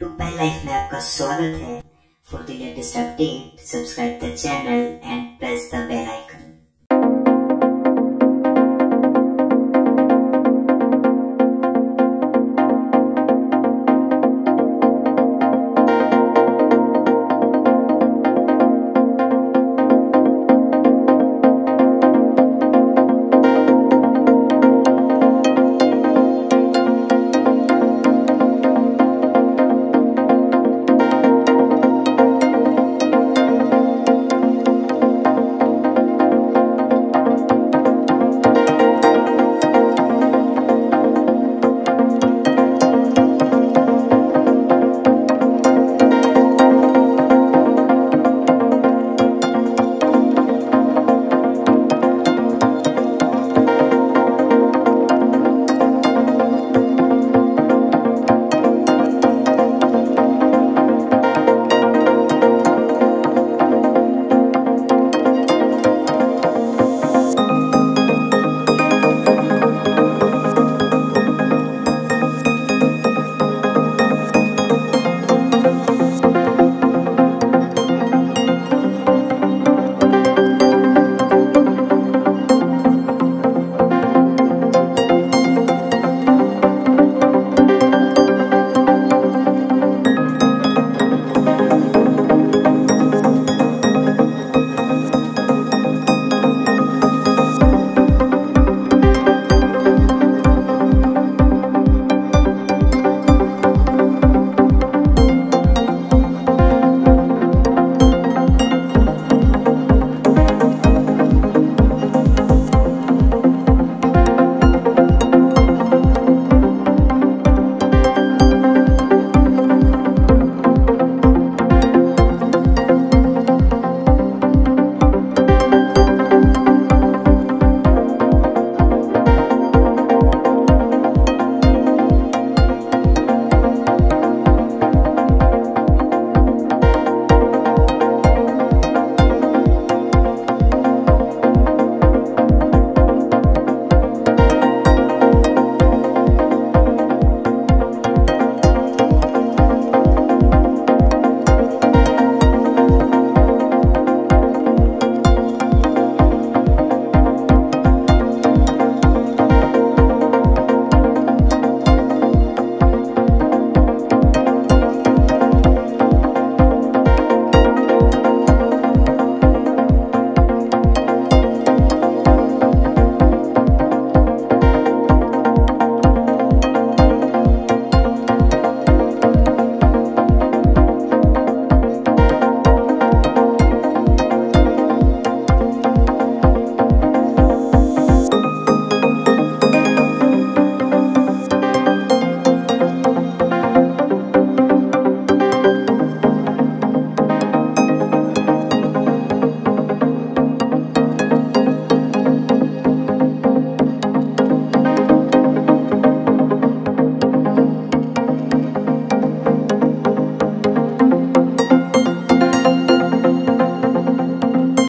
To pen life में आपका स्वागत है। For the latest update subscribe the channel and press